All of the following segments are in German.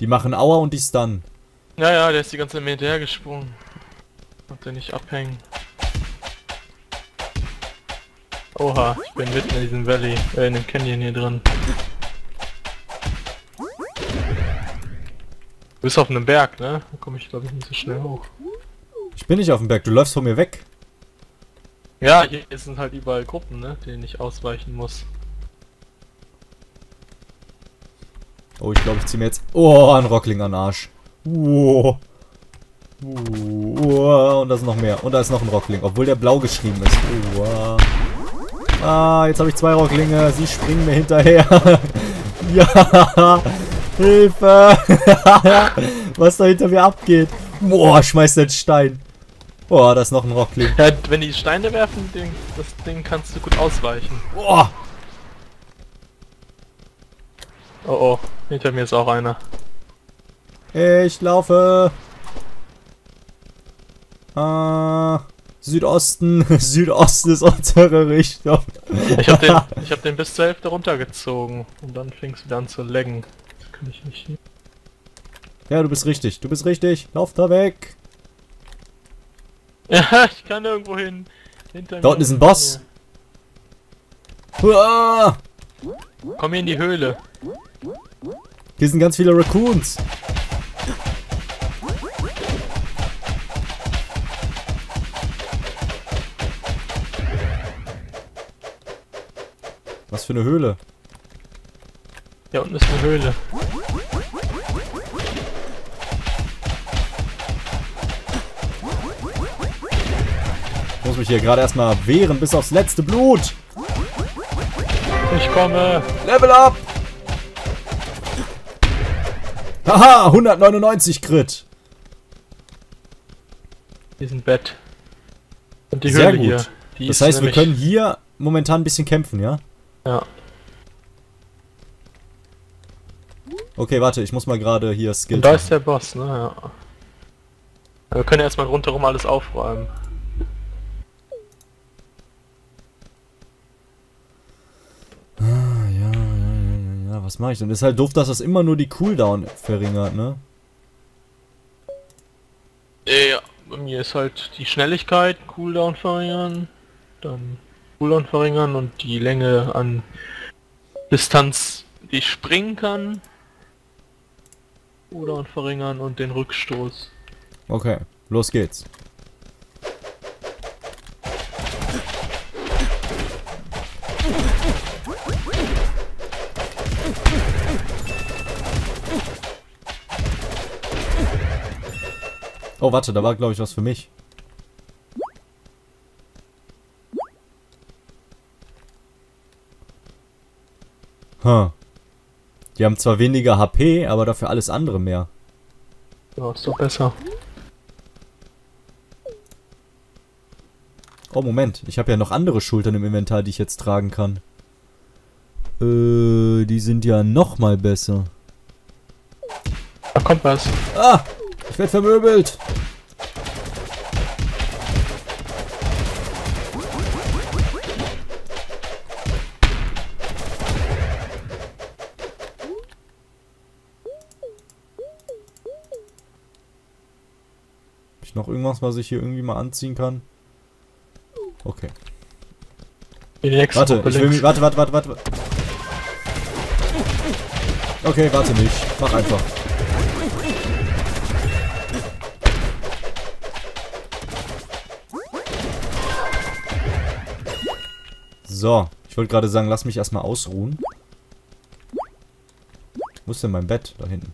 Die machen Aua und die Stun. Ja, ja, der ist die ganze Zeit hinterher gesprungen. Konnte nicht abhängen. Oha, ich bin mitten in diesem Valley, äh, in dem Canyon hier drin. Du bist auf einem Berg, ne? Da komme ich glaube ich nicht so schnell hoch. Ich bin nicht auf dem Berg, du läufst von mir weg. Ja, hier sind halt überall Gruppen, ne? Denen ich ausweichen muss. Oh, ich glaube, ich ziehe mir jetzt... Oh, ein Rockling an den Arsch. Oh. Oh, und da ist noch mehr. Und da ist noch ein Rockling, obwohl der blau geschrieben ist. Oh. Ah, jetzt habe ich zwei Rocklinge. Sie springen mir hinterher. ja. Hilfe. Was da hinter mir abgeht. Boah, schmeißt den Stein. Boah, da ist noch ein Rockling. Ja, wenn die Steine werfen, den, das Ding kannst du gut ausweichen. Boah. Oh oh, hinter mir ist auch einer. Ich laufe. Ah, Südosten. Südosten ist unsere Richtung. Ich hab den, ich hab den bis zur Hälfte runtergezogen und dann fing es wieder an zu laggen. Das kann ich nicht. Ja, du bist richtig. Du bist richtig. Lauf da weg. Ja, ich kann irgendwo hin. Hinter Da unten ist ein Boss. Komm hier in die Höhle. Hier sind ganz viele Raccoons. Was für eine Höhle. Hier unten ist eine Höhle. Ich muss mich hier gerade erstmal wehren bis aufs letzte Blut. Ich komme. Level up! Haha, 199 Crit. Hier ist ein Bett. Und die Sehr Höhle gut. hier. Das heißt, wir können hier momentan ein bisschen kämpfen, ja? Ja. Okay, warte, ich muss mal gerade hier Skill. Und da ist der Boss, ne? Ja. Wir können erstmal rundherum alles aufräumen. Ah, ja, ja, ja, ja, ja, was mache ich denn? Ist halt doof, dass das immer nur die Cooldown verringert, ne? Ja, bei mir ist halt die Schnelligkeit, Cooldown verringern, dann Cooldown verringern und die Länge an Distanz, die ich springen kann. Cooldown verringern und den Rückstoß. Okay, los geht's. Oh, warte, da war, glaube ich, was für mich. Huh. Die haben zwar weniger HP, aber dafür alles andere mehr. Ja, ist doch besser. Oh, Moment. Ich habe ja noch andere Schultern im Inventar, die ich jetzt tragen kann. Äh, die sind ja noch mal besser. Da kommt was. Ah! Ich werde vermöbelt! Ich noch irgendwas, was ich hier irgendwie mal anziehen kann? Okay. Warte, ich will mich. Warte, warte, warte, warte. Okay, warte nicht. Mach einfach. So, ich wollte gerade sagen, lass mich erstmal ausruhen. Wo ist denn mein Bett? Da hinten.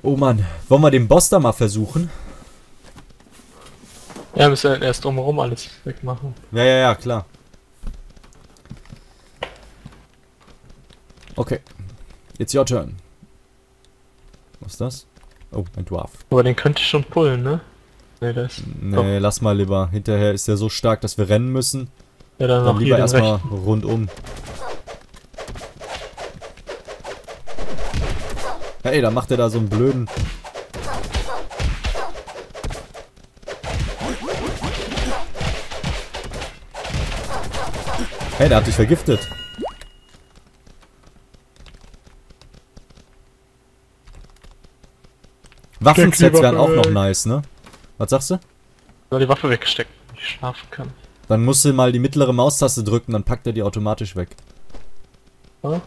Oh Mann, wollen wir den Boss da mal versuchen? Ja, müssen wir erst drumherum alles wegmachen. Ja, ja, ja, klar. Okay. It's your turn. Was ist das? Oh, ein Dwarf. Aber den könnte ich schon pullen, ne? Nee, das nee Komm. lass mal lieber. Hinterher ist der so stark, dass wir rennen müssen. Ja, dann, dann lieber erstmal rundum. Hey, da macht er da so einen blöden. Hey, der hat dich vergiftet. Waffensets wären auch noch nice, ne? Was sagst du? Soll die Waffe weggesteckt, wenn ich schlafen kann. Dann musst du mal die mittlere Maustaste drücken, dann packt er die automatisch weg. Ja?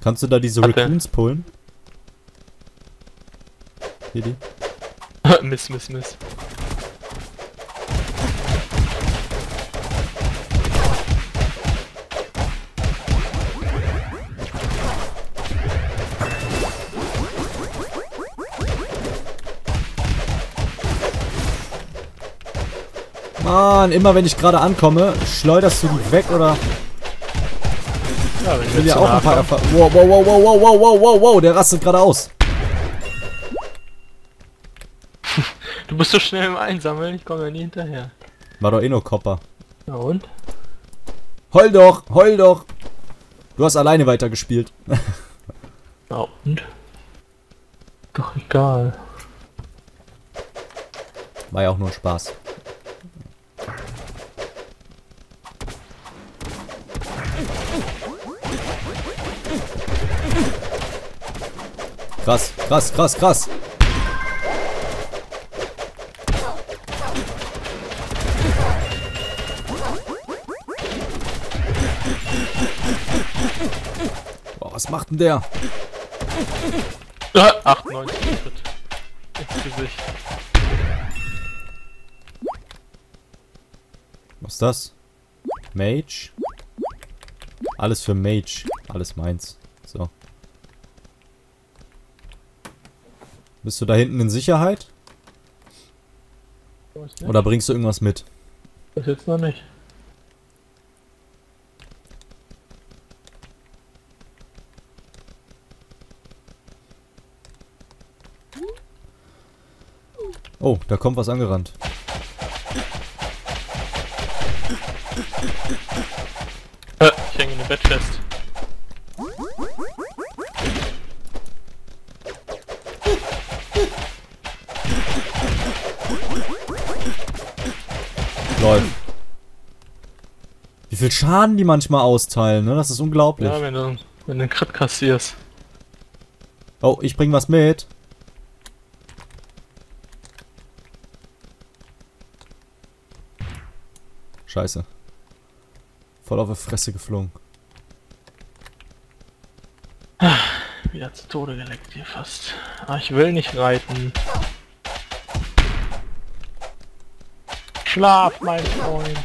Kannst du da diese Warte. Raccoons pullen? Hier die? miss, miss, miss. an, immer wenn ich gerade ankomme, schleuderst du die weg oder... Ja, wenn ich will ja auch ein paar... Wow, wow, wow, wow, wow, wow, wow, wow, der rastet gerade aus. Du bist so schnell im Einsammeln, ich komme ja nie hinterher. War doch eh nur Kopper. Na und? Heul doch, heul doch. Du hast alleine weitergespielt. Na und? Doch egal. War ja auch nur Spaß. Krass, krass, krass, krass. Boah, was macht denn der? Ah, 98 Schritt. Ins Gesicht. Was ist das? Mage? Alles für Mage. Alles meins. So. Bist du da hinten in Sicherheit? Oder bringst du irgendwas mit? Das jetzt noch nicht. Oh, da kommt was angerannt. Äh, ich hänge in dem Bett fest. Lol. Wie viel Schaden die manchmal austeilen, ne? Das ist unglaublich. Ja, wenn du, wenn du einen Crit kassierst. Oh, ich bring was mit. Scheiße. Voll auf die Fresse geflogen. Wieder zu Tode geleckt hier fast. Ah, ich will nicht reiten. Schlaf, mein Freund.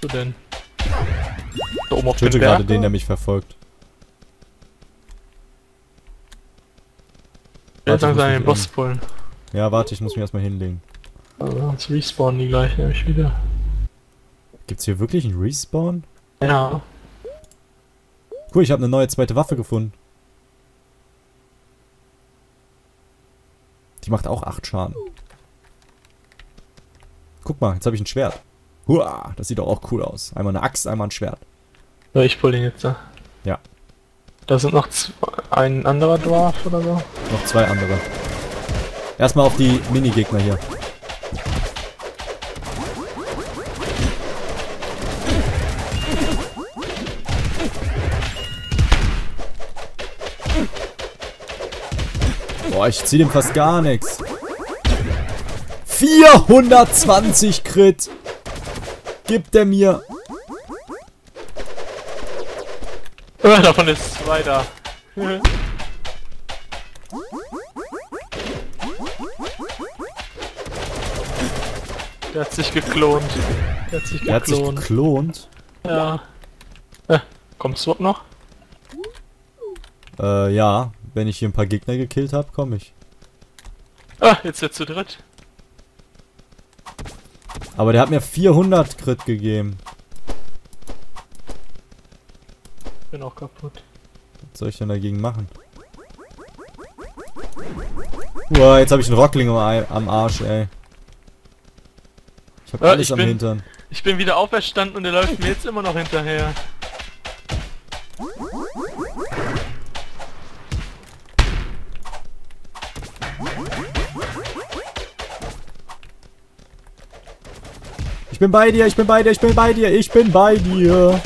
Du denn? Da oben auf töte gerade den, der mich verfolgt. Ich ich langsam den Boss pullen. Ja, warte, ich muss mich erstmal hinlegen. Also sonst respawnen die gleich nämlich wieder. Gibt's hier wirklich einen Respawn? Ja. Cool, ich habe eine neue zweite Waffe gefunden. Die macht auch 8 Schaden. Guck mal, jetzt habe ich ein Schwert. Hua, das sieht doch auch cool aus. Einmal eine Axt, einmal ein Schwert. So, ich pull den jetzt da. Ja. Da sind noch zwei, ein anderer Dwarf oder so. Noch zwei andere. Erstmal auf die Minigegner hier. Boah, ich zieh dem fast gar nichts. 420 Crit. Gibt der mir. Ah, davon ist zwei da. Der hat sich geklont. Der hat sich Der hat sich geklont. geklont. ja. Äh, kommt Swap noch? Äh, ja. Wenn ich hier ein paar Gegner gekillt habe, komme ich. Ah, jetzt wird zu dritt. Aber der hat mir 400 Crit gegeben. Bin auch kaputt. Was soll ich denn dagegen machen? Uah, jetzt habe ich einen Rockling am, Arsch, ey. Ich habe Ja, alles ich am bin- Hintern. Ich bin wieder auferstanden und der läuft mir jetzt immer noch hinterher. Bin bei dir, ich bin bei dir, ich bin bei dir, ich bin bei dir.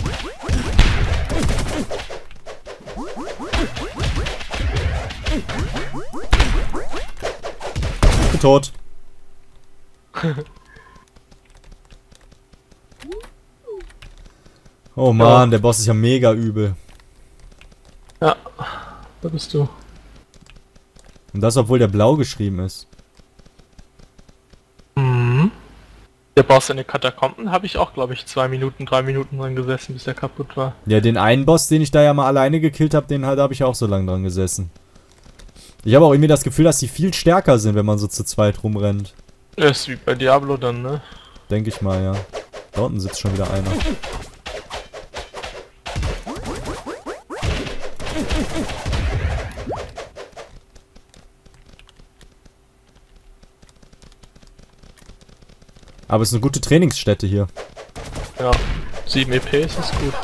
Ich bin tot. Oh man, der Boss ist ja mega übel. Ja, da bist du. Und das, obwohl der blau geschrieben ist. Der Boss in den Katakomben habe ich auch, glaube ich, zwei Minuten, drei Minuten dran gesessen, bis der kaputt war. Ja, den einen Boss, den ich da ja mal alleine gekillt habe, den halt habe ich auch so lange dran gesessen. Ich habe auch irgendwie das Gefühl, dass die viel stärker sind, wenn man so zu zweit rumrennt. Ja, ist wie bei Diablo dann, ne? Denke ich mal, ja. Da unten sitzt schon wieder einer. Aber es ist eine gute Trainingsstätte hier. Ja, 7 EPs ist gut.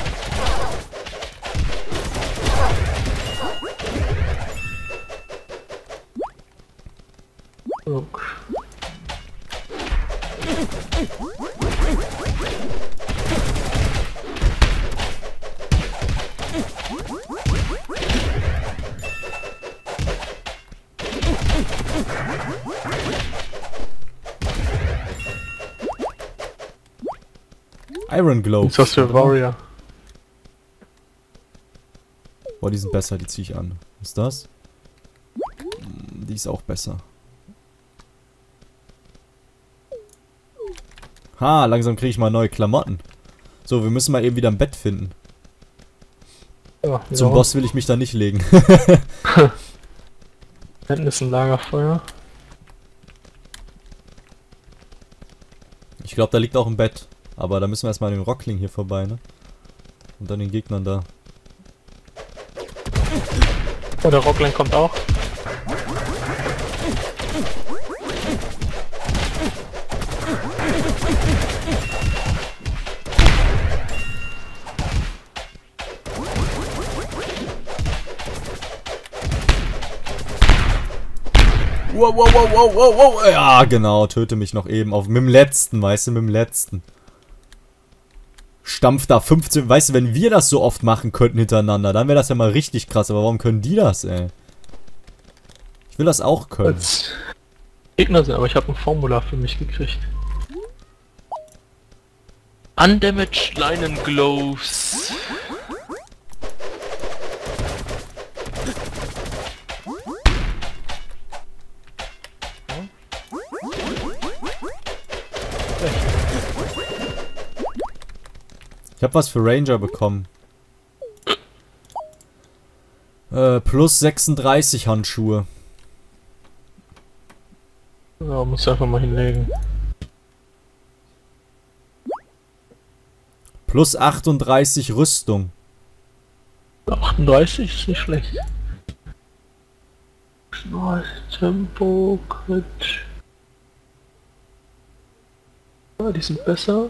Iron Glow. Ist das für Warrior? Boah, die sind besser, die ziehe ich an. Was ist das? Hm, Die ist auch besser. Ha, langsam kriege ich mal neue Klamotten. So, wir müssen mal eben wieder ein Bett finden. Ja, Zum ja. Boss will ich mich da nicht legen. Hinten ist ein Lagerfeuer. ich glaube, da liegt auch ein Bett. Aber da müssen wir erstmal an den Rockling hier vorbei, ne? Und dann den Gegnern da. Oh, der Rockland kommt auch. Wow, wow, wow, wow, wow, wow. Ja, genau, töte mich noch eben auf. Mit dem letzten, weißt du, mit dem letzten. Stampf da 15. Weißt du, wenn wir das so oft machen könnten hintereinander, dann wäre das ja mal richtig krass. Aber warum können die das, ey? Ich will das auch können. Gegner sind, aber ich habe ein Formular für mich gekriegt. Undamaged Linen Gloves. Ich habe was für Ranger bekommen. Äh, plus 36 Handschuhe. Ja, muss einfach mal hinlegen. Plus 38 Rüstung. 38 ist nicht schlecht. Schnell, Tempo, Crit. Ja, die sind besser.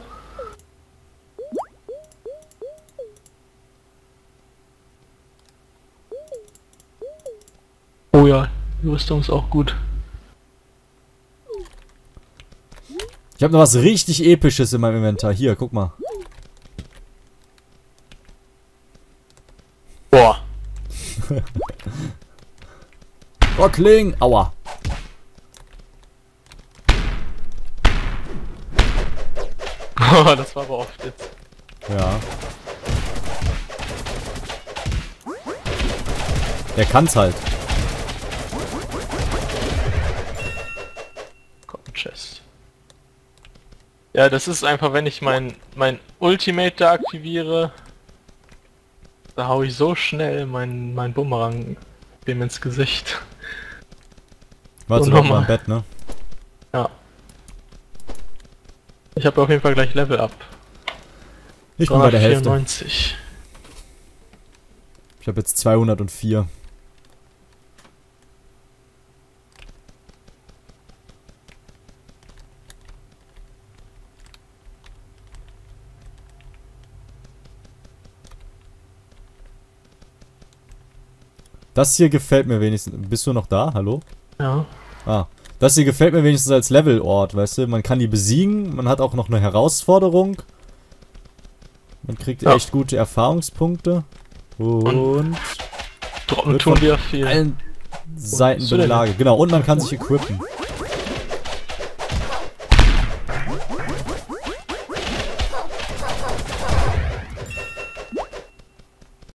Oh ja, die Rüstung ist auch gut. Ich habe noch was richtig episches in meinem Inventar. Hier, guck mal. Boah. Rockling! Aua. das war aber oft jetzt. Ja. Der kann's halt. Ja, das ist einfach, wenn ich mein, mein Ultimate da aktiviere, da hau ich so schnell mein, mein Bumerang dem ins Gesicht. Warte Und doch mal nochmal. im Bett, ne? Ja. Ich habe auf jeden Fall gleich Level up. Ich bin bei der Hälfte. 394. Ich habe jetzt 204. Das hier gefällt mir wenigstens. Bist du noch da? Hallo? Ja. Ah. Das hier gefällt mir wenigstens als Levelort, weißt du? Man kann die besiegen, man hat auch noch eine Herausforderung. Man kriegt Ja. echt gute Erfahrungspunkte. Und Droppen Wird tun wir viel. allen Seiten belagert. Genau, und man kann sich equippen.